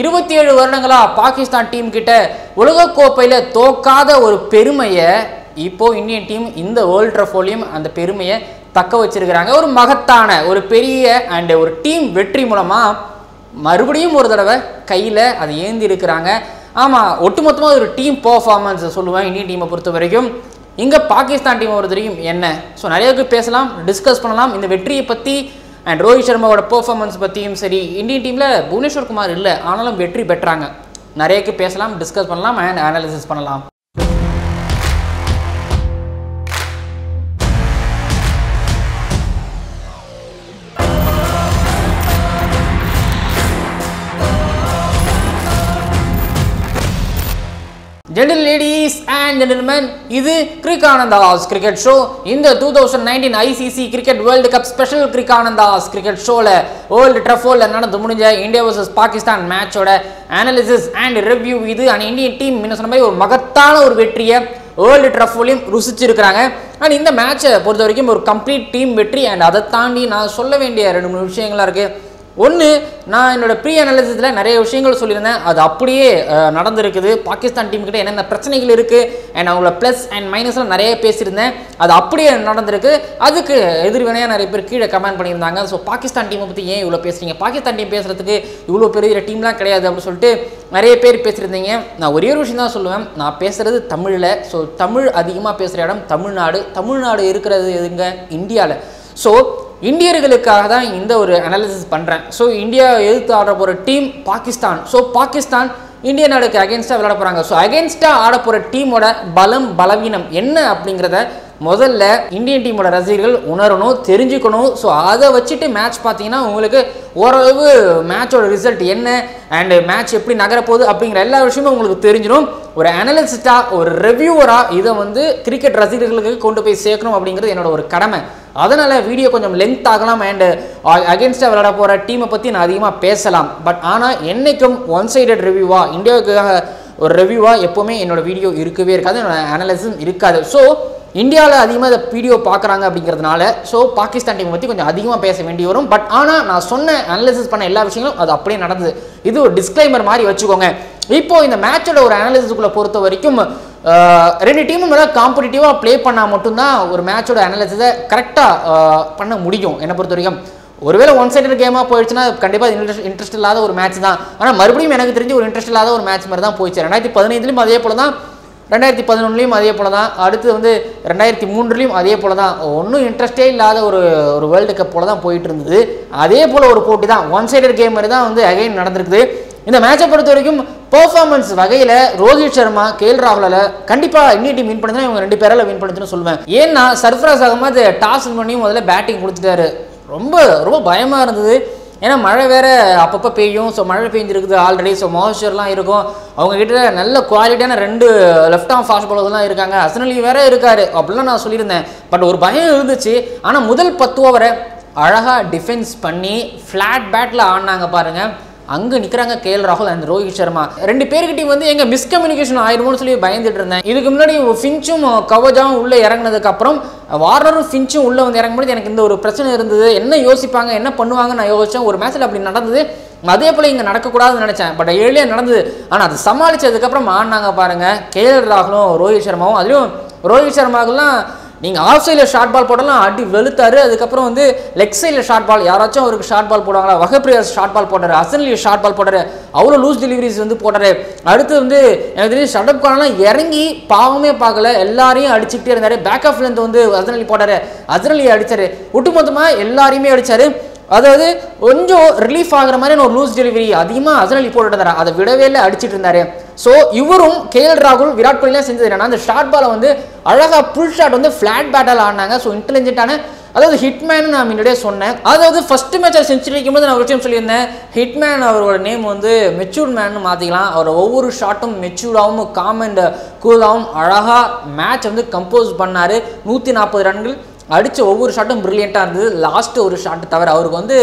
இருபத்தி ஏழு வருடங்களா பாகிஸ்தான் டீம் கிட்ட உலகக்கோப்பையில் தோக்காத ஒரு பெருமையை இப்போ இந்தியன் டீம் இந்த வேர்ல்ட் ட்ரஃபோலையும் அந்த பெருமையை தக்க வச்சிருக்கிறாங்க. ஒரு மகத்தான ஒரு பெரிய அண்ட் ஒரு டீம் வெற்றி மூலமாக மறுபடியும் ஒரு தடவை கையில் அதை ஏந்தி இருக்கிறாங்க. ஆமாம் ஒட்டுமொத்தமாக ஒரு டீம் பர்ஃபார்மன்ஸ் சொல்லுவேன் இந்தியன் டீமை பொறுத்த வரைக்கும். இங்கே பாகிஸ்தான் டீமை பொறுத்த வரைக்கும் என்ன? ஸோ நிறைய பேசலாம் டிஸ்கஸ் பண்ணலாம். இந்த வெற்றியை பற்றி அண்ட் ரோஹித் சர்மாவோட பெர்ஃபார்மன்ஸ் பற்றியும் சரி இந்தியன் டீமில் புவனேஸ்வர் குமார் இல்லை ஆனாலும் வெற்றி பெற்றாங்க. நிறையக்கு பேசலாம் டிஸ்கஸ் பண்ணலாம் அண்ட் அனாலிசிஸ் பண்ணலாம். ஜென்டில் லேடிஸ் அண்ட் ஜென்டில்மேன் இது கிரிகானந்தாஸ் கிரிக்கெட் ஷோ இந்த two thousand nineteen ICC cricket world cup special கிரிகானந்தாஸ் cricket ஷோவில் வேர்ல்டு ட்ரஃபோவில் நடந்து முடிஞ்ச இந்தியா வர்சஸ் பாகிஸ்தான் மேட்சோட அனாலிசிஸ் அண்ட் ரிவ்யூ இது. அண்ட் இந்தியன் டீம் என்ன சொன்ன மாதிரி ஒரு மகத்தான ஒரு வெற்றியை வேர்ல்டு ட்ரஃபோலையும் ருசிச்சிருக்கிறாங்க. அண்ட் இந்த மேட்சை பொறுத்த வரைக்கும் ஒரு கம்ப்ளீட் டீம் வெற்றி. அண்ட் அதை தாண்டி நான் சொல்ல வேண்டிய ரெண்டு மூணு விஷயங்களாக இருக்குது ஒன்று நான் என்னோடய ப்ரீ அனாலிசிஸில் நிறைய விஷயங்கள் சொல்லியிருந்தேன். அது அப்படியே நடந்திருக்குது. பாகிஸ்தான் டீம்கிட்ட என்னென்ன பிரச்சனைகள் இருக்குது அண்ட் அவங்கள ப்ளஸ் அண்ட் மைனஸ்லாம் நிறைய பேசியிருந்தேன். அது அப்படியே நடந்திருக்கு. அதுக்கு எதிர்வினையாக நிறைய பேர் கீழே கமெண்ட் பண்ணியிருந்தாங்க. ஸோ பாகிஸ்தான் டீமை பற்றி ஏன் இவ்வளோ பேசுறீங்க? பாகிஸ்தான் டீம் பேசுகிறதுக்கு இவ்வளோ பெரிய டீம்லாம் கிடையாது அப்படின்னு சொல்லிட்டு நிறைய பேர் பேசியிருந்தீங்க. நான் ஒரே ஒரு விஷயம் தான் சொல்லுவேன். நான் பேசுகிறது தமிழில். ஸோ தமிழ் அதிகமாக பேசுகிற இடம் தமிழ்நாடு. தமிழ்நாடு இருக்கிறது எதுங்க? இந்தியாவில் ஸோ இந்தியர்களுக்காக தான் இந்த ஒரு அனாலிசிஸ் பண்ணுறேன் ஸோ இந்தியா எதிர்த்து ஆட போகிற டீம் பாகிஸ்தான். ஸோ பாகிஸ்தான் இந்திய நாடுக்கு அகேன்ஸ்டாக விளையாட போகிறாங்க ஸோ அகேன்ஸ்டாக ஆட போகிற டீமோட பலம் பலவீனம் என்ன அப்படிங்கிறத முதல்ல இந்தியன் டீமோட ரசிகர்கள் உணரணும் தெரிஞ்சுக்கணும். ஸோ அதை வச்சுட்டு மேட்ச் பார்த்தீங்கன்னா உங்களுக்கு ஓரளவு மேட்சோட ரிசல்ட் என்ன அண்டு மேட்ச் எப்படி நகரப்போகுது அப்படிங்கிற எல்லா விஷயமும் உங்களுக்கு தெரிஞ்சிடும். ஒரு அனலிஸ்டாக ஒரு ரிவ்யூவராக இதை வந்து கிரிக்கெட் ரசிகர்களுக்கு கொண்டு போய் சேர்க்கணும் அப்படிங்கிறது என்னோட ஒரு கடமை. அதனால் வீடியோ கொஞ்சம் லென்த் ஆகலாம் அண்டு அகேன்ஸ்டாக விளையாட போகிற டீமை பற்றி நான் அதிகமாக பேசலாம். பட் ஆனால் என்றைக்கும் ஒன் சைடட் ரிவ்யூவாக இந்தியாவுக்காக ஒரு ரிவ்யூவாக எப்போவுமே என்னோடய வீடியோ இருக்கவே இருக்காது என்னோட அனலிசம் இருக்காது. ஸோ இந்தியாவில் அதிகமாக இதை வீடியோ பார்க்குறாங்க அப்படிங்கிறதுனால ஸோ பாகிஸ்தான் டீம் பற்றி கொஞ்சம் அதிகமாக பேச வேண்டி வரும். பட் ஆனால் நான் சொன்ன அனலிசிஸ் பண்ண எல்லா விஷயங்களும் அது அப்படியே நடந்தது. இது ஒரு டிஸ்க்ளைமர் மாதிரி வச்சுக்கோங்க. இப்போ இந்த மேட்சோட ஒரு அனாலிசிஸ்க்குள்ளே பொறுத்த வரைக்கும் ரெண்டு டீமும் நல்லா காம்படிட்டிவாக ப்ளே பண்ணால் மட்டும்தான் ஒரு மேட்சோட அனாலிசிஸை கரெக்டாக பண்ண முடியும் என்னை பொறுத்த வரைக்கும் ஒருவேளை ஒன் சைடட் கேமாக போயிடுச்சுன்னா கண்டிப்பாக இன்ட்ரெஸ்ட் இன்ட்ரெஸ்ட் இல்லாத ஒரு மேட்ச் தான். ஆனால் மறுபடியும் எனக்கு தெரிஞ்சு ஒரு இன்ட்ரெஸ்ட் இல்லாத ஒரு மேட்ச் மாதிரி தான் போயிடுச்சு. ரெண்டாயிரத்தி பதினைந்துலையும் அதே போல தான் ரெண்டாயிரத்தி பதினொன்றுலையும் அதே போல தான். அடுத்து வந்து ரெண்டாயிரத்தி மூன்றுலையும் அதே போல தான். ஒன்றும் இன்ட்ரெஸ்டே இல்லாத ஒரு ஒரு வேர்ல்டு கப் போல தான் போயிட்டு இருந்தது. அதே போல் ஒரு போட்டி தான். ஒன் சைடட் கேம் மாதிரி தான் வந்து அகைன் நடந்திருக்குது. இந்த மேட்சை பொறுத்த வரைக்கும் பெர்ஃபார்மன்ஸ் வகையில் ரோஹித் சர்மா கேஎல் ராகுலால கண்டிப்பாக இந்திய டீம் வின் பண்ணி இவங்க ரெண்டு பேரால் வின் பண்ணுதுன்னு சொல்லுவேன். ஏன்னா சர்ஃப்ராஸ் அகமது டாஸ் பண்ணி முதல்ல பேட்டிங் கொடுத்துட்டாரு. ரொம்ப ரொம்ப பயமாக இருந்தது. ஏன்னா மழை வேற அப்பப்போ பெய்யும். ஸோ மழை பெஞ்சிருக்குது ஆல்ரெடி ஸோ மாய்ச்சர்லாம் இருக்கும். அவங்க கிட்ட நல்ல குவாலிட்டியான ரெண்டு லெஃப்ட் ஆம் ஃபாஸ்ட் பாலர்லாம் இருக்காங்க. அசனலி வேற இருக்காரு. அப்படிலாம் நான் சொல்லியிருந்தேன். பட் ஒரு பயம் இருந்துச்சு. ஆனால் முதல் பத்து ஓவரை அழகாக டிஃபென்ஸ் பண்ணி ஃப்ளாட் பேட்டில் ஆடினாங்க பாருங்கள் அங்கே நிற்கிறாங்க கேஎல் ராகுல் அண்ட் ரோஹித் சர்மா. ரெண்டு பேர்கிட்டையும் வந்து எங்கள் மிஸ்கம்யூனிகேஷன் ஆயிடுமோன்னு சொல்லி பயந்துட்டு இருந்தேன். இதுக்கு முன்னாடி ஃபின்ச்சும் கவஜாவும் உள்ளே இறங்கினதுக்கப்புறம் வார்னரும் ஃபின்ச்சும் உள்ளே வந்து இறங்கும்போது எனக்கு இந்த ஒரு பிரச்சனை இருந்தது. என்ன யோசிப்பாங்க என்ன பண்ணுவாங்க நான் யோசித்தேன் ஒரு மேட்ச்சில் அப்படி நடந்தது. அதே போல் இங்கே நடக்கக்கூடாதுன்னு நினச்சேன். பட் ஏழிலே நடந்தது. ஆனால் அது சமாளித்ததுக்கப்புறம் ஆடினாங்க பாருங்கள் கேஎல் ராகுலும் ரோஹித் சர்மாவும் அதுலேயும் ரோஹித் சர்மாவுக்குலாம் நீங்கள் ஆஃப் சைடில் ஷார்ட் பால் போடலாம் அடி வெளுத்தாரு. அதுக்கப்புறம் வந்து லெக் சைடில் ஷார்ட் பால் யாராச்சும் அவருக்கு ஷார்ட் பால் போடுவாங்களா? வகப்பிரியர் ஷார்ட் பால் போடுறாரு அசன்லி ஷார்ட் பால் போடுறாரு அவ்வளோ லூஸ் டெலிவரிஸ் வந்து போடுறாரு அடுத்து வந்து எனக்கு தெரியும் ஷட்டப் கானெலாம் இறங்கி பாவமே பார்க்கல. எல்லாரையும் அடிச்சுக்கிட்டே இருந்தார். பேக் ஆஃப் வந்து அசனலி போடுறாரு அசனலி அடித்தார் ஒட்டுமொத்தமாக எல்லாரையுமே அடித்தார் அதாவது கொஞ்சம் ரிலீஃப் ஆகிற மாதிரி ஒரு லூஸ் டெலிவரி அதிகமாக அசனலி போட்டுட்டு இருந்தார். அதை விடவே இல்லை அடிச்சிட்டு இருந்தார். ஸோ இவரும் கேஎல் ராகுல் விராட் கோலிலாம் செஞ்சது என்னன்னா அந்த ஷார்ட் பாலை வந்து அழகாக புல் ஷாட் வந்து ஃப்ளாட் பேட்டால் ஆடினாங்க. ஸோ இன்டெலிஜென்ட்டான அதாவது ஹிட்மேன் நான் முன்னாடியே சொன்னேன். அதாவது ஃபர்ஸ்ட் மேட்சில் செஞ்சுரி அடிக்கும்போது நான் ஒரு விஷயம் சொல்லியிருந்தேன். ஹிட்மேன் அவரோட நேம் வந்து மெச்சூர்ட் மேன் மாற்றிக்கலாம் அவர் ஒவ்வொரு ஷாட்டும் மெச்சூர்டாகவும் காம் அண்ட் கூலாகவும் அழகாக மேட்ச் வந்து கம்போஸ் பண்ணார். நூற்றி நாற்பது ரன்கள் அடித்த ஒவ்வொரு ஷாட்டும் ப்ரில்லியண்ட்டாக இருந்தது. லாஸ்ட்டு ஒரு ஷாட்டு தவிர அவருக்கு வந்து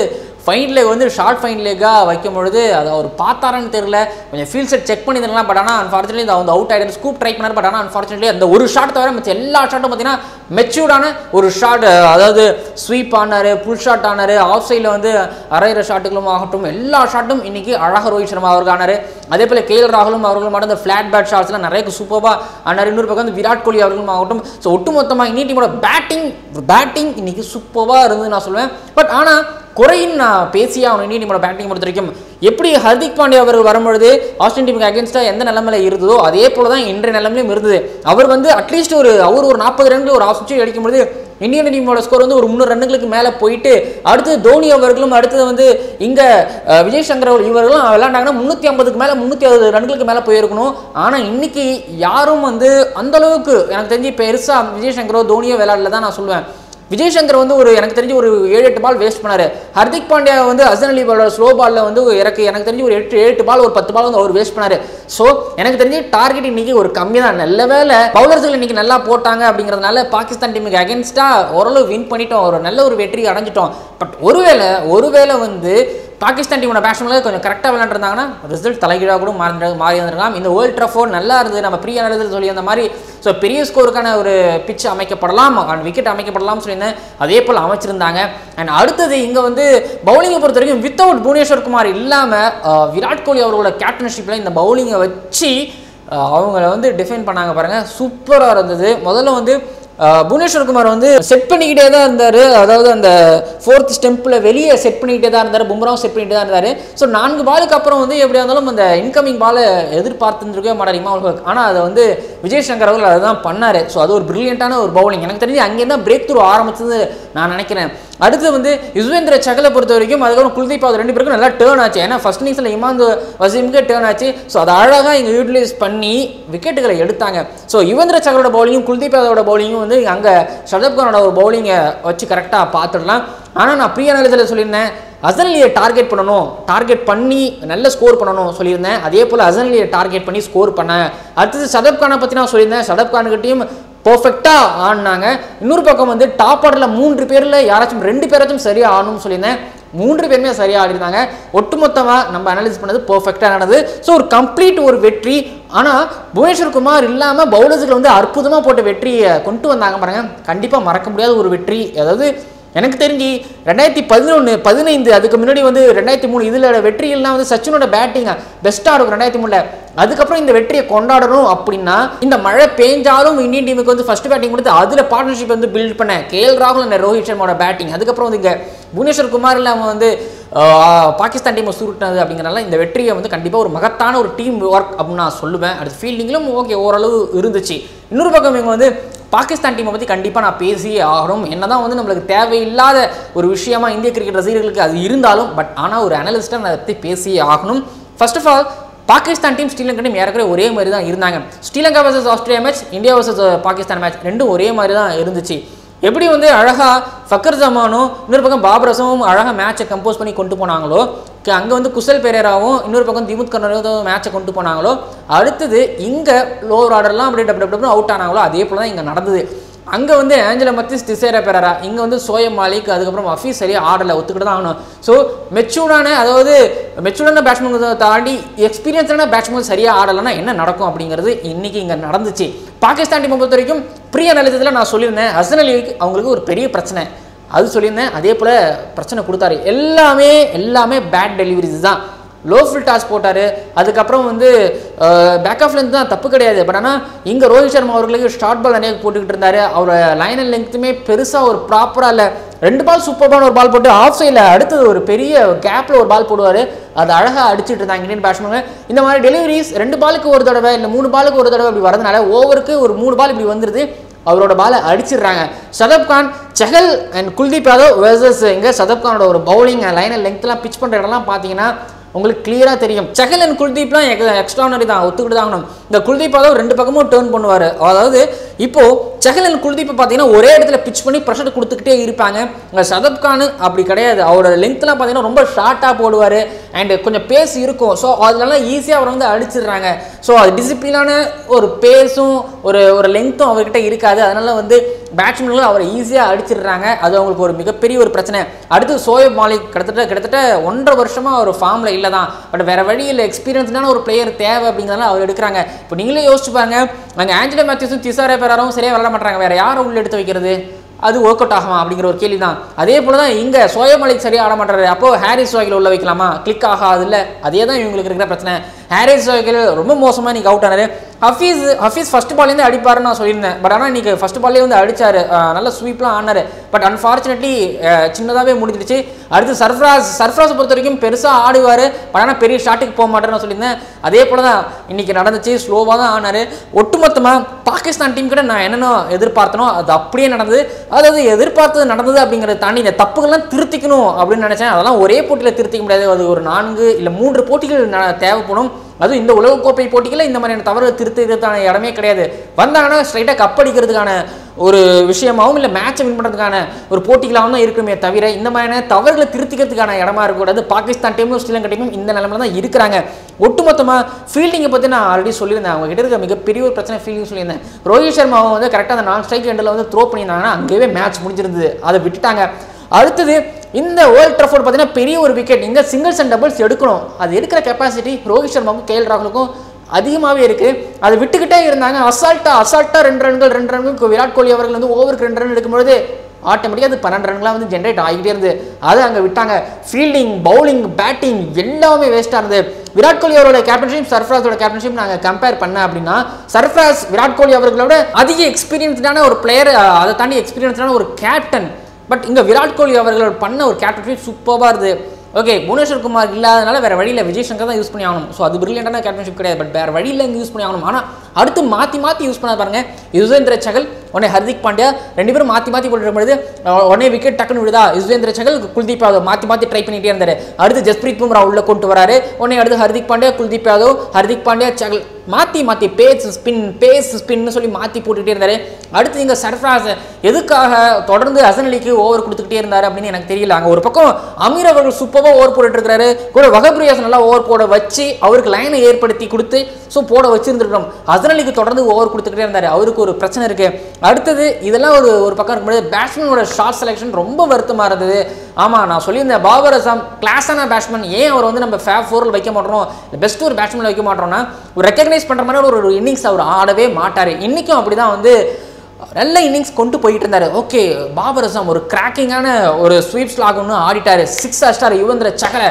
ஃபைன் லெக் வந்து ஷார்ட் ஃபைன் லெக்காக வைக்கும் பொழுது அது அவர் பார்த்தாரான்னு தெரியல. கொஞ்சம் ஃபீல் செட் செக் பண்ணியிருக்கலாம் பட் ஆனால் அன்ஃபார்ச்சுனேட்லி அந்த அவுட் ஆகிடும் ஸ்கூப் ட்ரை பண்ணார் பட் ஆனால் அன்ஃபார்ச்சுனேட்லி அந்த ஒரு ஷாட் தவிர மற்ற எல்லா ஷாட்டும் பார்த்தீங்கன்னா மெச்சூர்டான ஒரு ஷாட் அதாவது ஸ்வீப் ஆனார் புல் ஷாட் ஆனார் ஆஃப் சைடில் வந்து அரைகிற ஷாட்டுகளும் ஆகட்டும் எல்லா ஷாட்டும் இன்றைக்கி அழகாக ரோஹித் சர்மா அவருக்கு ஆனார் அதே போல் கே எல் ராகுலும் அவர்களும் ஆன அந்த ஃப்ளாட் பேட் ஷாட்ஸ்லாம் நிறைய சூப்பராக ஆனார். இன்னொரு பக்கம் வந்து விராட் கோலி அவர்களும் ஆகட்டும். ஸோ ஒட்டுமொத்தமாக இன்னி டீமோட பேட்டிங் பேட்டிங் இன்றைக்கி சூப்பராக இருந்தது நான் சொல்லுவேன் பட் ஆனால் குறையின் நான் பேசியே ஆகணும் நம்மளோட டீமோட பேட்டிங் பொறுத்த வரைக்கும். எப்படி ஹர்திக் பாண்டியா அவர்கள் வரும்பொழுது ஆஸ்திரேலியன் டீமுக்கு அகேன்ஸ்டாக எந்த நிலமையில இருந்ததோ அதே போல தான் இன்றைய நிலைமையிலும் இருந்தது. அவர் வந்து அட்லீஸ்ட் ஒரு அவர் ஒரு நாற்பது ரன்கள் ஒரு ஆஃப் செஞ்சுரி அடிக்கும்போது இந்தியன் டீமோட ஸ்கோர் வந்து ஒரு முந்நூறு ரன்னுகளுக்கு மேலே போயிட்டு அடுத்து தோனி அவர்களும் அடுத்தது வந்து இங்கே விஜய் சங்கர் அவர்கள் இவர்களும் விளையாண்டாங்கன்னா முந்நூற்றி ஐம்பதுக்கு மேலே முந்நூற்றி அறுபது ரன்களுக்கு மேலே போயிருக்கணும். ஆனால் இன்னைக்கு யாரும் வந்து அந்த அளவுக்கு எனக்கு தெரிஞ்சு பெருசாக விஜய் சங்கரோ தோனியோ விளையாடல தான் நான் சொல்லுவேன். விஜய் சங்கர் வந்து ஒரு எனக்கு தெரிஞ்சு ஒரு ஏழு எட்டு பால் வேஸ்ட் பண்ணாரு. ஹர்திக் பாண்டியா வந்து ஹசன் அலி பாலோட ஸ்லோ பாலில் வந்து எனக்கு எனக்கு தெரிஞ்சு ஒரு எட்டு எட்டு பால் ஒரு பத்து பால் வந்து அவர் வேஸ்ட் பண்ணாரு. ஸோ எனக்கு தெரிஞ்சு டார்கெட் இன்னைக்கு ஒரு கம்மி தான் நல்ல வேலை பவுலர்ஸ்கள் இன்னைக்கு நல்லா போட்டாங்க அப்படிங்கிறதுனால பாகிஸ்தான் டீமுக்கு அகேன்ஸ்டாக ஓரளவு வின் பண்ணிட்டோம். ஒரு நல்ல ஒரு வெற்றி அடைஞ்சிட்டோம். பட் ஒருவேளை ஒருவேளை வந்து பாகிஸ்தான் டீமோட பேட்ஸ்மேன்கள் கொஞ்சம் கரெக்டாக விளையாண்டுருந்தாங்கன்னா ரிசல்ட் தலைகீழாக கூட மாறி மாறி இருந்திருக்கலாம் இந்த வேர்ல்ட் ட்ரஃபோர் நல்லா இருந்தது. நம்ம ப்ரீ அனலிசிஸ் சொல்லி அந்த மாதிரி. ஸோ பெரிய ஸ்கோருக்கான ஒரு பிச் அமைக்கப்படலாம். அண்ட் விக்கெட் அமைக்கப்படலாம் சொல்லியிருந்தேன். அதே போல் அமைச்சிருந்தாங்க. அண்ட் அடுத்தது இங்கே வந்து பவுலிங்கை பொறுத்த வரைக்கும் வித்தவுட் புவனேஸ்வர் குமார் இல்லாமல் விராட் கோலி அவர்களோட கேப்டன்ஷிப்பில் இந்த பவுலிங்கை வச்சு அவங்கள வந்து டிஃபைன் பண்ணாங்க பாருங்கள் சூப்பராக இருந்தது. முதல்ல வந்து புவனேஸ்வர் குமார் வந்து செட் பண்ணிக்கிட்டே தான் இருந்தார். அதாவது அந்த ஃபோர்த் ஸ்டெம்பில் வெளியே செட் பண்ணிக்கிட்டே தான் இருந்தார். பும்ராவும் செட் பண்ணிக்கிட்டே தான் இருந்தார். ஸோ நான்கு பாலுக்கு அப்புறம் வந்து எப்படியா இருந்தாலும் அந்த இன்கமிங் பாலை எதிர்பார்த்துருக்கவே மாட்டாரிமா அவங்க ஆனால் அதை வந்து விஜய் சங்கர் அவர்கள் அதை தான் பண்ணார். ஸோ அது ஒரு பிரில்லியண்டான ஒரு பவுலிங் எனக்கு தெரிஞ்சு அங்கேருந்து தான் பிரேக் த்ரூ ஆரம்பிச்சது நான் நினைக்கிறேன். அடுத்து வந்து யுஸ்வேந்திர சகலை பொறுத்த வரைக்கும் அதுக்கப்புறம் குல்தீப் அது ரெண்டு பேருக்கும் நல்லா டேர்ன் ஆச்சு. ஏன்னா ஃபர்ஸ்ட் இன்னிங்ஸில் இமாந்து வசீமுக்கு டேர்ன் ஆச்சு. ஸோ அதை அழகாக இங்கே யூட்டிலைஸ் பண்ணி விக்கெட்டுகளை எடுத்தாங்க. ஸோ யுவேந்திர சகலோட பவுலிங்கும் குல்தீப் யாதவோட பவுலிங்கும் வந்து அங்கே ஷதப்கானோட ஒரு பவுலிங்கை வச்சு கரெக்டாக பார்த்துடலாம். ஆனால் நான் ப்ரீ அனாலிசில் சொல்லியிருந்தேன் அசன்லியை டார்கெட் பண்ணணும் டார்கெட் பண்ணி நல்ல ஸ்கோர் பண்ணணும் சொல்லியிருந்தேன். அதே போல் அசன்லியை டார்கெட் பண்ணி ஸ்கோர் பண்ணேன் அடுத்தது சதப்கானை பற்றி நான் சொல்லியிருந்தேன். சதப்கான்கிட்டையும் பர்ஃபெக்டாக ஆடினாங்க இன்னொரு பக்கம் வந்து டாப் ஆர்டரில் மூன்று பேரில் யாராச்சும் ரெண்டு பேராச்சும் சரியாக ஆடணும்னு சொல்லியிருந்தேன். மூன்று பேருமே சரியாக ஆடிருந்தாங்க ஒட்டுமொத்தமாக நம்ம அனலைஸ் பண்ணது பர்ஃபெக்டாக நடந்தது. ஸோ ஒரு கம்ப்ளீட் ஒரு வெற்றி. ஆனால் புவனேஸ்வர் குமார் இல்லாமல் பவுலர்ஸுக்கு வந்து அற்புதமாக போட்ட வெற்றியை கொண்டு வந்தாங்க பாருங்கள் கண்டிப்பாக மறக்க முடியாத ஒரு வெற்றி. அதாவது எனக்கு தெரிஞ்சு ரெண்டாயிரத்தி பதினொன்று பதினைந்து அதுக்கு முன்னாடி வந்து ரெண்டாயிரத்தி மூணு இதில் வெற்றிகள்லாம் வந்து சச்சினோட பேட்டிங்கை பெஸ்ட்டாக இருக்கும் ரெண்டாயிரத்தி மூணில். அதுக்கப்புறம் இந்த வெற்றியை கொண்டாடணும் அப்படின்னா இந்த மழை பேஞ்சாலும் இந்தியன் டீமுக்கு வந்து ஃபர்ஸ்ட் பேட்டிங் கொடுத்து அதில் பார்ட்னர்ஷிப் வந்து பில்ட் பண்ண கேஎல் ராகுல் and ரோஹித் சர்மாவோட பேட்டிங் அதுக்கப்புறம் வந்து இங்கே புவனேஸ்வர் குமாரில் அவங்க வந்து பாகிஸ்தான் டீமை சுருட்டினது அப்படிங்கிறனால இந்த வெற்றியை வந்து கண்டிப்பாக ஒரு மகத்தான ஒரு டீம் ஒர்க் அப்படின்னு நான் சொல்லுவேன். அடுத்து ஃபீல்டிங்கிலும் ஓகே ஓரளவு இருந்துச்சு. இன்னொரு பக்கம் இவங்க வந்து பாகிஸ்தான் டீமை பற்றி கண்டிப்பாக நான் பேசியே ஆகணும். என்னதான் வந்து நம்மளுக்கு தேவையில்லாத ஒரு விஷயமா இந்திய கிரிக்கெட் ரசிகர்களுக்கு அது இருந்தாலும் பட் ஆனால் ஒரு அனலிஸ்ட்டாக நான் அதை பற்றி பேசியே ஆகணும். First of all Pakistan team Sri Lanka team ஏறக்குறைய ஒரே மாதிரி தான் இருந்தாங்க. Sri Lanka versus Australia match India versus Pakistan match ரெண்டும் ஒரே மாதிரி தான் இருந்துச்சு. எப்படி வந்து அழகாக ஃபக்கர் ஜமானும் இன்னொரு பக்கம் பாபரசமும் அழகாக மேட்சை கம்போஸ் பண்ணி கொண்டு போனாங்களோ அங்கே வந்து குசல் பெரேராவும் இன்னொரு பக்கம் திமுத் கர்னரும் மேட்சை கொண்டு போனாங்களோ அடுத்தது இங்கே லோவர் ஆர்டர்லாம் அப்படியே டப்பு டப்பு அவுட் ஆனாங்களோ அதே போல தான் இங்கே நடந்தது. அங்கே வந்து ஏஞ்சல மத்திஸ் திசேர பெறாரா இங்கே வந்து சோய மாலிக் அதுக்கப்புறம் அஃபீஸ் சரியாக ஆடலை ஒத்துக்கிட்டு தான் ஆகணும். ஸோ மெச்சூர்டான அதாவது மெச்சூர்டான பேட்ஸ்மேன் தாண்டி எக்ஸ்பீரியன்ஸான பேட்ஸ்மேன் சரியாக ஆடலைன்னா என்ன நடக்கும் அப்படிங்கிறது இன்றைக்கி இங்கே நடந்துச்சு. பாகிஸ்தான் டீமை பொறுத்த வரைக்கும் ப்ரீ அனாலிசிஸில் நான் சொல்லியிருந்தேன். ஹசன் அலிக்கு அவங்களுக்கு ஒரு பெரிய பிரச்சனை. அது சொல்லியிருந்தேன். அதே போல் பிரச்சனை கொடுத்தாரு. எல்லாமே எல்லாமே பேட் டெலிவரிஸ் தான். லோ ஃபுல் டாஸ் போட்டார். அதுக்கப்புறம் வந்து பேக் ஆஃப் லென்த் தான் தப்பு கிடையாது. பட் ஆனால் இங்கே ரோஹித் சர்மா அவர்களுக்கு ஷார்ட் பால் அநேக போட்டுக்கிட்டு இருந்தார். அவர் லைன் அண்ட் லென்த்துமே பெருசாக ஒரு ப்ராப்பராக இல்லை. ரெண்டு பால் சூப்பரான ஒரு பால் போட்டு ஆஃப் சைடில் அடுத்தது ஒரு பெரிய கேப்பில் ஒரு பால் போடுவார். அது அழகாக அடிச்சிட்டு இருந்தாங்க இந்தியன் பேட்ஸ்மேன் இந்த மாதிரி டெலிவரிஸ் ரெண்டு பாலுக்கு ஒரு தடவை இல்லை மூணு பாலுக்கு ஒரு தடவை இப்படி வரதுனால ஓவருக்கு ஒரு மூணு பால் இப்படி வந்துருது. அவரோட பாலை அடிச்சிடுறாங்க. சதப் கான் செஹல் அண்ட் குல்தீப் யாதவ் வேர்சஸ் இங்கே சதப் கானோட ஒரு பவுலிங் லைனை லெங்க்த்லாம் பிச் பண்ணுற இடம்லாம் பார்த்தீங்கன்னா உங்களுக்கு கிளியராக தெரியும். செஹல் அண்ட் குல்தீப்லாம் எக்ஸ்ட்ரானரி தான் ஒத்துக்கிட்டு தான் ஆகணும். இந்த குல்தீப் யாதவ் ரெண்டு பக்கமும் டேர்ன் பண்ணுவார். அதாவது இப்போ செஹல் அண்ட் குல்தீப் பார்த்தீங்கன்னா ஒரே இடத்துல பிச் பண்ணி ப்ரெஷர் கொடுத்துக்கிட்டே இருப்பாங்க. இங்கே சதப் கான் அப்படி கிடையாது. அவரோட லென்த்லாம் பார்த்தீங்கன்னா ரொம்ப ஷார்ட்டாக போடுவார். அண்ட் கொஞ்சம் பேஸ் இருக்கும். ஸோ அதனால ஈஸியாக அவரை வந்து அடிச்சிடுறாங்க. ஸோ அது டிசிப்ளினான ஒரு பேஸும் ஒரு ஒரு லெங்க்த்தும் அவர்கிட்ட இருக்காது. அதனால வந்து பேட்ஸ்மேன்களும் அவரை ஈஸியாக அடிச்சிடுறாங்க. அது அவங்களுக்கு ஒரு மிகப்பெரிய ஒரு பிரச்சனை. அடுத்து சோயப் மாலிக் கிட்டத்தட்ட கிட்டத்தட்ட ஒன்றரை வருஷமாக ஒரு ஃபார்மில் இல்லை தான். பட் வேறு வழி இல்லை. எக்ஸ்பீரியன்ஸ்டான ஒரு பிளேயர் தேவை அப்படிங்கிறதால அவர் எடுக்கிறாங்க. இப்போ நீங்களே யோசிச்சு பாருங்க. அங்கே ஆஞ்சலோ மேத்யூஸும் திசாரே பெறாரும் சரியாக விளாட மாட்டாங்க வேற யாரை உள்ள எடுத்து வைக்கிறது? அது ஒர்க் அவுட் ஆகுமா அப்படிங்கிற ஒரு கேள்வி தான் அதே போல தான் இங்கே சோயமலைக்கு மாலிக் சரியாக ஆட மாட்டாரு அப்போ ஹாரிஸ் சோகில் உள்ள வைக்கலாமா? கிளிக் ஆகாது இல்லை. அதே தான் இவங்களுக்கு இருக்கிற பிரச்சனை. ஹாரிஸ் சோகில் ரொம்ப மோசமாக நீங்கள் அவுட் ஆனாரு. ஹஃபீஸ் ஹஃபீஸ் ஃபர்ஸ்ட் பால்லேருந்து அடிப்பாருன்னு நான் சொல்லியிருந்தேன். பட் ஆனால் இன்னைக்கு ஃபஸ்ட் பால்லே வந்து அடித்தார் நல்ல ஸ்வீப்லாம் ஆனாரு. பட் அன்ஃபார்ச்சுனேட்லி சின்னதாகவே முடிஞ்சிடுச்சு. அடுத்து சர்ஃப்ராஸ் சர்ஃப்ராஸை பொறுத்த வரைக்கும் பெருசாக ஆடுவார். பட் ஆனால் பெரிய ஷாட்டுக்கு போக மாட்டேன்னு நான் சொல்லியிருந்தேன். அதே போல தான் இன்றைக்கி நடந்துச்சு ஸ்லோவாக தான் ஆனார். ஒட்டுமொத்தமாக பாகிஸ்தான் டீம் கிட்ட நான் என்னென்ன எதிர்பார்த்தனோ அது அப்படியே நடந்தது. அதாவது எதிர்பார்த்தது நடந்தது அப்படிங்கிறத தாண்டி இந்த தப்புகள்லாம் திருத்திக்கணும் அப்படின்னு நினச்சேன். அதெல்லாம் ஒரே போட்டியில் திருத்திக்க முடியாது. அது ஒரு நான்கு இல்லை மூன்று போட்டிகள் ந- தேவைப்படும். அதுவும் இந்த உலகக்கோப்பை போட்டிகளில் இந்த மாதிரியான தவறு திருத்துறதுக்கான இடமே கிடையாது. வந்தாங்கன்னா ஸ்ட்ரைட்டாக கப் அடிக்கிறதுக்கான ஒரு விஷயமாவும் இல்லை மேட்சை வின் பண்ணுறதுக்கான ஒரு போட்டிகளாகவும் தான் இருக்குமே தவிர இந்த மாதிரியான தவறுகளை திருத்திக்கிறதுக்கான இடமா இருக்கக்கூடாது. பாகிஸ்தான் டீமும் ஸ்ரீலங்கா டீமும் இந்த நிலமையில தான் இருக்கிறாங்க. ஒட்டுமொத்தமாக ஃபீல்டிங்கை பற்றி நான் ஆல்ரெடி சொல்லியிருந்தேன். அவங்க கிட்ட இருக்க மிகப்பெரிய ஒரு பிரச்சனை ஃபீல்டிங் சொல்லியிருந்தேன். ரோஹித் சர்மாவை வந்து கரெக்டாக அந்த நான் ஸ்ட்ரைக் எண்டில் வந்து த்ரோ பண்ணியிருந்தாங்கன்னா அங்கேயே மேட்ச் முடிஞ்சிருந்தது. அதை விட்டுட்டாங்க. அடுத்தது இந்த வேர்ல்ட் ட்ரஃபோர்ட் பார்த்தீங்கன்னா பெரிய ஒரு விக்கெட் இங்கே சிங்கிள்ஸ் அண்ட் டபுள்ஸ் எடுக்கணும். அது எடுக்கிற கெப்பாசிட்டி ரோஹித் சர்மாவுக்கும் கேஎல் ராகுலுக்கும் அதிகமாகவே இருக்கு. அதை விட்டுக்கிட்டே இருந்தாங்க. அசால்ட்டா அசால்ட்டா ரெண்டு ரன்கள் ரெண்டு ரன்கள் விராட் கோலி அவர்கள் வந்து ஓவருக்கு ரெண்டு ரன் எடுக்கும்பொழுது ஆட்டோமேட்டிக்காக அது பன்னெண்டு ரன்களாக வந்து ஜென்ரேட் ஆகிட்டே இருந்து அதை அங்கே விட்டாங்க. ஃபீல்டிங் பவுலிங் பேட்டிங் எல்லாமே வேஸ்ட்டாக இருந்தது. விராட் கோலி அவரோட கேப்டன்ஷிப் சர்ஃப்ராஸோட கேப்டன்ஷிப் நாங்கள் கம்பேர் பண்ண அப்படின்னா சர்ஃப்ராஸ் விராட் கோலி அவர்களோட அதிக எக்ஸ்பீரியன்ஸ்டான ஒரு பிளேயர் அதை தாண்டி எக்ஸ்பீரியன்ஸ்டான ஒரு கேப்டன் பட் இங்கே விராட் கோலி அவர்கள் பண்ண ஒரு கேப்டன்ஷிப் சூப்பராக இருந்தது. ஓகே புவனேஸ்வர் குமார் இல்லாதனால வேற வழியில் விஜய் சங்கர் தான் யூஸ் பண்ணி ஆகணும். ஸோ அது பிரில்லியண்டான கேப்டன்ஷிப் கிடையாது. பட் வேறு வழியில் இங்கே யூஸ் பண்ணி ஆகணும். ஆனால் அடுத்து மாற்றி மாற்றி யூஸ் பண்ண பாருங்கள் யுஸ்வேந்திர சகல் உடனே ஹர்திக் பாண்டியா ரெண்டு பேரும் மாற்றி மாற்றி போட்டு பொழுது உடனே விக்கெட் டக்குன்னு விடுதா யுஸ்வேந்திர சகல் குல்தீப் யாதவ் மாற்றி மாற்றி ட்ரை பண்ணிகிட்டே இருந்தார். அடுத்து ஜஸ்பிரீத் பும்ரா உள்ளே கொண்டு வராரு. உடனே அடுத்து ஹர்திக் பாண்டியா குல்தீப் யாதவ் ஹர்திக் பாண்டியா சகல் மாற்றி மாற்றி பேஸ் ஸ்பின் பேஸ் ஸ்பின்னு சொல்லி மாற்றி போட்டுக்கிட்டே இருந்தார். அடுத்து இங்கே சர்ஃப்ராஸ் எதுக்காக தொடர்ந்து ஹசன் அலிக்கு ஓவர் கொடுத்துக்கிட்டே இருந்தார் அப்படின்னு எனக்கு தெரியல. அங்கே ஒரு பக்கம் அமீர் அவர்கள் சூப்பராக ஓவர் போட்டுட்டு இருக்கிறாரு. கூட வகபிரியாஸ் நல்லா ஓவர் போட வச்சு அவருக்கு லைனை ஏற்படுத்தி கொடுத்து ஸோ போட வச்சுருந்துருக்கோம் ஹசன் அலிக்கு தொடர்ந்து ஓவர் கொடுத்துக்கிட்டே இருந்தார். அவருக்கு ஒரு பிரச்சனை இருக்குது அடுத்தது இதெல்லாம் ஒரு ஒரு பக்கம் இருக்கும்போது பேட்ஸ்மேனோட ஷார்ட் செலெக்ஷன் ரொம்ப வருத்தமாக இருந்தது. ஆமாம் நான் சொல்லியிருந்தேன் பாபர் அசாம் கிளாஸான பேட்ஸ்மேன் ஏன் அவர் வந்து நம்ம ஃபேப் ஃபோரில் வைக்க மாட்டோம் பெஸ்ட் ஒரு பேட்ஸ்மேன் வைக்க மாட்டோம்னா ஒரு ரெக்கக்னைஸ் பண்ணுற மாதிரி ஒரு ஒரு இன்னிங்ஸ் அவர் ஆடவே மாட்டார். இன்றைக்கும் அப்படி தான் வந்து நல்ல இன்னிங்ஸ் கொண்டு போயிட்டு இருந்தார். ஓகே பாபர் அசாம் ஒரு கிராக்கிங்கான ஒரு ஸ்வீப் ஆகணும்னு ஆடிட்டார். சிக்ஸ் ஸ்டார் யுவந்திர சக்கர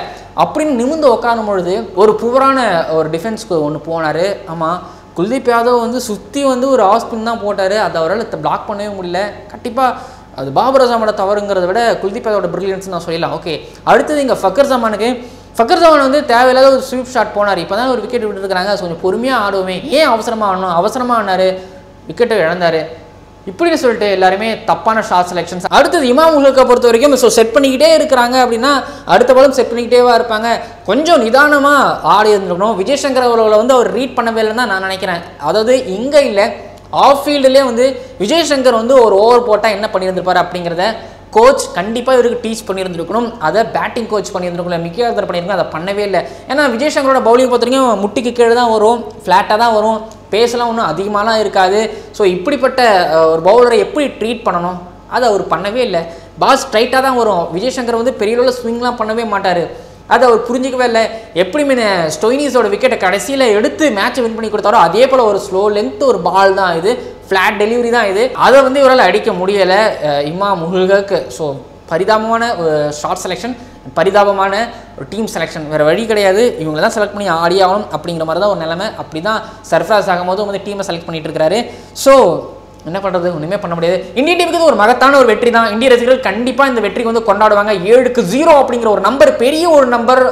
அப்படின்னு நிமிர்ந்து உட்காரும் பொழுது ஒரு புவரான ஒரு டிஃபென்ஸ்க்கு ஒன்று போனார். ஆமாம் குல்தீப் யாதவ் வந்து சுற்றி வந்து ஒரு ஆஃப் ஸ்பின் தான் போட்டார். அதை அவரால் பிளாக் பண்ணவே முடியல. கண்டிப்பாக அது பாபர் அசாமோட தவறுங்கிறத விட குல்தீப் யாதவோட பிரில்லியன்ஸ் நான் சொல்லலாம். ஓகே அடுத்தது இங்கே ஃபக்கர் ஜமானுக்கு ஃபக்கர் ஜமான் வந்து தேவையில்லாத ஒரு ஸ்வீப் ஷாட் போனார். இப்போ தான் ஒரு விக்கெட் விட்டுருக்காங்க கொஞ்சம் பொறுமையாக ஆடுவோமே. ஏன் அவசரமாக ஆடணும்? அவசரமாக ஆனார் விக்கெட்டை இழந்தார். இப்படின்னு சொல்லிட்டு எல்லாருமே தப்பான ஷார்ட் செலெக்ஷன்ஸ் அடுத்தது இமாம் உலகை பொறுத்த வரைக்கும் ஸோ செட் பண்ணிக்கிட்டே இருக்கிறாங்க அப்படின்னா அடுத்த பாலும் செட் பண்ணிக்கிட்டேவா இருப்பாங்க. கொஞ்சம் நிதானமாக ஆடி இருந்திருக்கணும் விஜய் சங்கர் அவர்களை வந்து அவர் ரீட் பண்ணவே இல்லைன்னு தான் நான் நினைக்கிறேன். அதாவது இங்கே இல்லை. ஆஃப் ஃபீல்டுலேயே வந்து விஜய் சங்கர் வந்து ஒரு ஓவர் போட்டால் என்ன பண்ணியிருந்திருப்பார் அப்படிங்கிறத கோச் கண்டிப்பாக இவருக்கு டீச் பண்ணியிருந்திருக்கணும். அதை பேட்டிங் கோச் பண்ணியிருந்திருக்கணும். மிக்கவர் பண்ணியிருக்கணும். அதை பண்ணவே இல்லை. ஏன்னா விஜய் சங்கரோட பவுலிங் பொறுத்த வரைக்கும் முட்டிக்கு கீழே தான் வரும். ஃப்ளாட்டாக தான் வரும். பேசலாம் ஒன்றும் அதிகமாகலாம் இருக்காது. ஸோ இப்படிப்பட்ட ஒரு பவுலரை எப்படி ட்ரீட் பண்ணணும்? அதை அவர் பண்ணவே இல்லை. பால் ஸ்ட்ரைட்டாக தான் வரும். விஜய் சங்கர் வந்து பெரிய அளவில் ஸ்விங்லாம் பண்ணவே மாட்டார். அதை அவர் புரிஞ்சிக்கவே இல்லை. எப்படி மீன் ஸ்டொயினிஸோட விக்கெட்டை கடைசியில் எடுத்து மேட்சை வின் பண்ணி கொடுத்தாரோ அதே போல் ஒரு ஸ்லோ லென்த் ஒரு பால் தான் இது. ஃப்ளாட் டெலிவரி தான் இது. அதை வந்து இவரால் அடிக்க முடியலை. இம்மா முழுகக்கு ஸோ பரிதாபமான ஒரு ஷார்ட் செலெக்ஷன் பரிதாபமான ஒரு டீம் செலெக்ஷன் வேறு வழி கிடையாது. இவங்கள தான் செலக்ட் பண்ணி ஆடி ஆகணும் அப்படிங்கிற மாதிரி தான் ஒரு நிலைமை. அப்படி தான் சர்ஃப்ராஸ் ஆகும்போது வந்து டீமை செலக்ட் பண்ணிட்டு இருக்கிறாரு ஸோ என்ன பண்ணுறது ஒன்றுமே பண்ண முடியாது. இந்தியன் டீமுக்கு ஒரு மகத்தான ஒரு வெற்றி தான். இந்திய ரசிகர்கள் கண்டிப்பாக இந்த வெற்றிக்கு வந்து கொண்டாடுவாங்க. ஏழுக்கு ஜீரோ அப்படிங்கிற ஒரு நம்பர் பெரிய ஒரு நம்பர்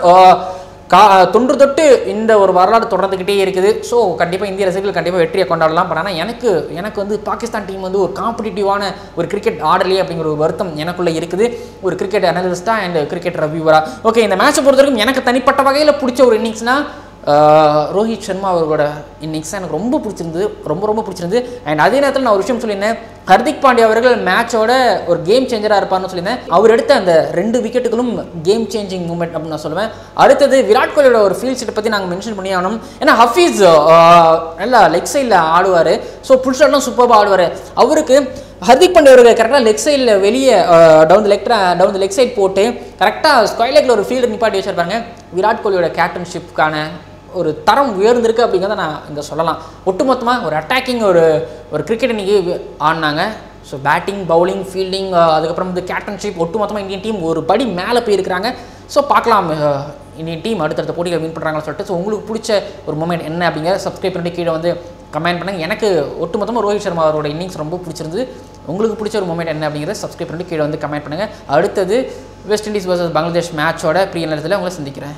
கா தொன்று தொட்டு இந்த ஒரு வரலாறு தொடர்ந்துக்கிட்டே இருக்குது. ஸோ கண்டிப்பாக இந்திய ரசிகர்கள் கண்டிப்பாக வெற்றியை கொண்டாடலாம். பட் ஆனால் எனக்கு எனக்கு வந்து பாகிஸ்தான் டீம் வந்து ஒரு காம்படிட்டிவான ஒரு கிரிக்கெட் ஆடலையே அப்படிங்கிற ஒரு வருத்தம் எனக்குள்ளே இருக்குது. ஒரு கிரிக்கெட் அனலிஸ்டாக அண்ட் கிரிக்கெட் ரிவ்யூவராக ஓகே இந்த மேட்சை பொறுத்த வரைக்கும் எனக்கு தனிப்பட்ட வகையில் பிடிச்ச ஒரு இன்னிங்ஸ்னால் ரோஹித் சர்மா அவர்களோட இன்னிங்ஸ் எனக்கு ரொம்ப பிடிச்சிருந்தது ரொம்ப ரொம்ப பிடிச்சிருந்து அண்ட் அதே நேரத்தில் நான் ஒரு விஷயம் சொல்லியிருந்தேன். ஹர்திக் பாண்டியா அவர்கள் மேட்சோட ஒரு கேம் சேஞ்சராக இருப்பார்னு சொல்லியிருந்தேன். அவர் எடுத்த அந்த ரெண்டு விக்கெட்டுகளும் கேம் சேஞ்சிங் மூமெண்ட் அப்படின்னு நான் சொல்லுவேன். அடுத்தது விராட் கோலியோட ஒரு ஃபீல்ட் செட்டை பற்றி நாங்கள் மென்ஷன் பண்ணி ஆகணும் ஏன்னா ஹஃபீஸ் நல்லா லெக் சைடில் ஆடுவார். ஸோ புல் ஷாட்லாம் சூப்பராக ஆடுவார். அவருக்கு ஹர்திக் பாண்டியா அவர்கள் கரெக்டாக லெக் சைடில் வெளியே down leg down leg side போட்டு கரெக்டாக ஸ்கொயர் லெக்கில் ஒரு ஃபீல்டு நிப்பாட்டி வச்சிருப்பாங்க விராட் கோலியோட கேப்டன்ஷிப்கான ஒரு தரம் உயர்ந்திருக்கு அப்படிங்கிறத நான் இங்கே சொல்லலாம். ஒட்டுமொத்தமாக ஒரு அட்டாக்கிங் ஒரு ஒரு கிரிக்கெட் இன்றைக்கி ஆடினாங்க. ஸோ பேட்டிங் பவுலிங் ஃபீல்டிங் அதுக்கப்புறம் வந்து கேப்டன்ஷிப் ஒட்டுமொத்தமாக இந்தியன் டீம் ஒரு படி மேலே போயிருக்கிறாங்க. ஸோ பார்க்கலாம் இந்தியன் டீம் அடுத்தடுத்த போட்டிகள் வின் பண்ணுறாங்கன்னு சொல்லிட்டு. ஸோ உங்களுக்கு பிடிச்ச ஒரு மூமெண்ட் என்ன அப்படிங்கிற சப்ஸ்கிரைப் பண்ணி கீழே வந்து கமெண்ட் பண்ணுங்கள் எனக்கு ஒட்டுமொத்தமாக ரோஹித் சர்மா அவரோட இன்னிங்ஸ் ரொம்ப பிடிச்சிருந்து உங்களுக்கு பிடிச்ச ஒரு மூமெண்ட் என்ன அப்படிங்கிறத சப்ஸ்கிரைப் பண்ணி கீழே வந்து கமெண்ட் பண்ணுங்கள் அடுத்தது வெஸ்ட் இண்டீஸ் வர்சஸ் பங்களாதேஷ் மேட்சோட பிரிய நேரத்தில் உங்களை சந்திக்கிறேன்.